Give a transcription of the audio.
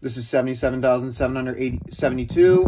This is 77,772.